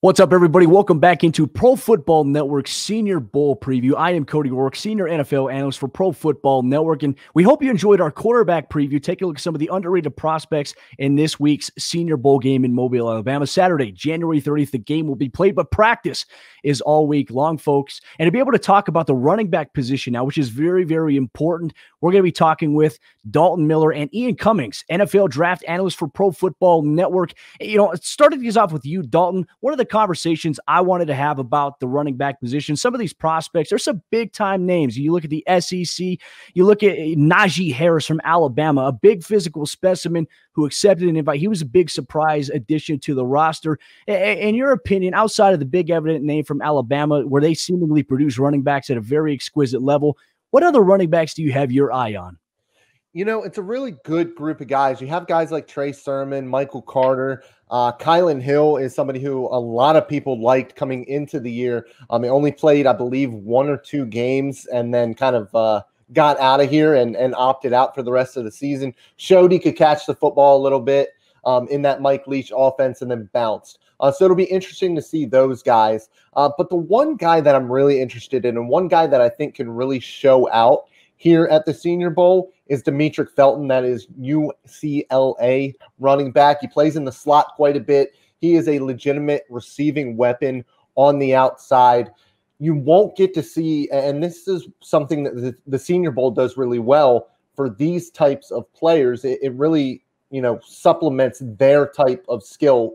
What's up, everybody? Welcome back into Pro Football Network Senior Bowl preview. I am Cody Roark, Senior NFL Analyst for Pro Football Network, and we hope you enjoyed our quarterback preview. Take a look at some of the underrated prospects in this week's Senior Bowl game in Mobile, Alabama. Saturday, January 30th, the game will be played, but practice is all week long, folks. And to be able to talk about the running back position now, which is very, very important, we're going to be talking with Dalton Miller and Ian Cummings, NFL Draft Analyst for Pro Football Network. You know, started these off with you, Dalton. One of the conversations I wanted to have about the running back position. Some of these prospects, there's some big time names. You look at the SEC, you look at eh, Najee Harris from Alabama, a big physical specimen who accepted an invite. He was a big surprise addition to the roster. In your opinion, outside of the big evident name from Alabama, where they seemingly produce running backs at a very exquisite level, what other running backs do you have your eye on? You know, it's a really good group of guys. You have guys like Trey Sermon, Michael Carter. Uh, Kylin Hill is somebody who a lot of people liked coming into the year. Um, he only played, I believe, one or two games and then kind of uh, got out of here and, and opted out for the rest of the season. Showed he could catch the football a little bit um, in that Mike Leach offense and then bounced. Uh, so it'll be interesting to see those guys. Uh, but the one guy that I'm really interested in and one guy that I think can really show out here at the Senior Bowl is Demetric Felton. That is UCLA running back. He plays in the slot quite a bit. He is a legitimate receiving weapon on the outside. You won't get to see, and this is something that the, the Senior Bowl does really well for these types of players. It, it really, you know, supplements their type of skill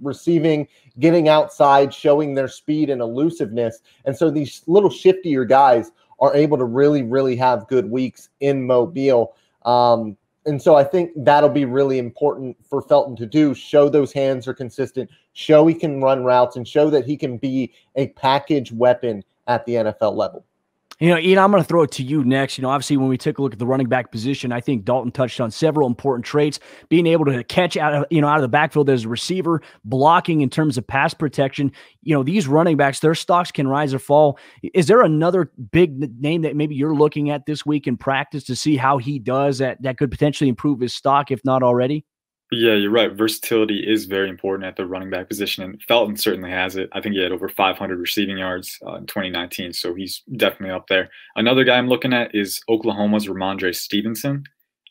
receiving, getting outside, showing their speed and elusiveness. And so these little shiftier guys are able to really, really have good weeks in Mobile. Um, and so I think that'll be really important for Felton to do. Show those hands are consistent, show he can run routes, and show that he can be a package weapon at the NFL level. You know, Ian, I'm going to throw it to you next. You know, obviously, when we took a look at the running back position, I think Dalton touched on several important traits: being able to catch out of you know out of the backfield as a receiver, blocking in terms of pass protection. You know, these running backs, their stocks can rise or fall. Is there another big name that maybe you're looking at this week in practice to see how he does that that could potentially improve his stock, if not already? Yeah, you're right. Versatility is very important at the running back position, and Felton certainly has it. I think he had over 500 receiving yards uh, in 2019, so he's definitely up there. Another guy I'm looking at is Oklahoma's Rhamondre Stevenson.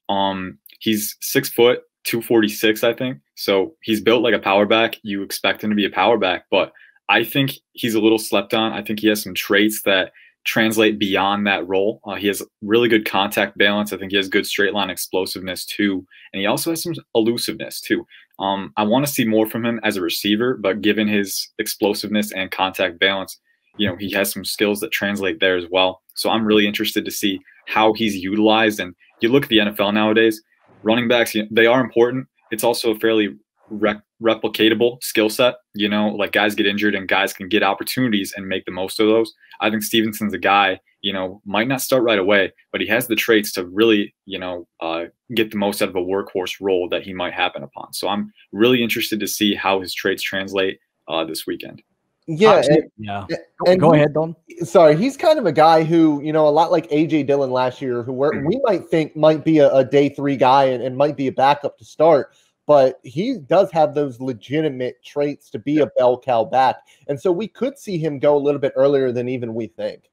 Um, he's six foot, 246, I think. So he's built like a power back. You expect him to be a power back, but I think he's a little slept on. I think he has some traits that translate beyond that role. Uh, he has really good contact balance. I think he has good straight line explosiveness too, and he also has some elusiveness too. Um, I want to see more from him as a receiver, but given his explosiveness and contact balance, you know he has some skills that translate there as well. So I'm really interested to see how he's utilized. And you look at the NFL nowadays, running backs they are important. It's also a fairly rec- replicatable skill set. You know, like guys get injured and guys can get opportunities and make the most of those. I think Stevenson's a guy, you know, might not start right away, but he has the traits to really, you know, uh, get the most out of a workhorse role that he might happen upon. So I'm really interested to see how his traits translate uh, this weekend. Yeah, and, yeah. And go ahead, Don. Sorry, he's kind of a guy who, you know, a lot like AJ Dillon last year, who mm-hmm. we might think might be a, a day three guy and, and might be a backup to start but he does have those legitimate traits to be a bell cow back. And so we could see him go a little bit earlier than even we think.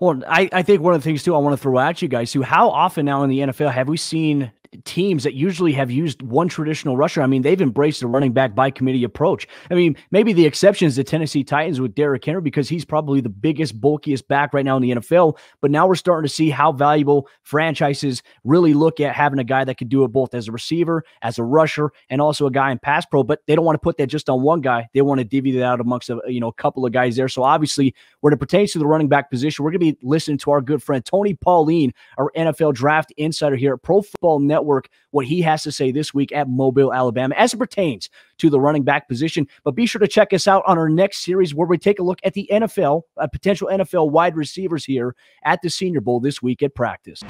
Well, I, I think one of the things too I want to throw at you guys too, how often now in the NFL have we seen teams that usually have used one traditional rusher. I mean, they've embraced a running back by committee approach. I mean, maybe the exception is the Tennessee Titans with Derrick Henry because he's probably the biggest, bulkiest back right now in the NFL. But now we're starting to see how valuable franchises really look at having a guy that could do it both as a receiver, as a rusher, and also a guy in pass pro. But they don't want to put that just on one guy. They want to divvy that out amongst a you know a couple of guys there. So obviously, when it pertains to the running back position, we're going to be listening to our good friend Tony Pauline, our NFL draft insider here at Pro Football Network Network what he has to say this week at Mobile, Alabama, as it pertains to the running back position. But be sure to check us out on our next series where we take a look at the NFL, uh, potential NFL wide receivers here at the Senior Bowl this week at practice.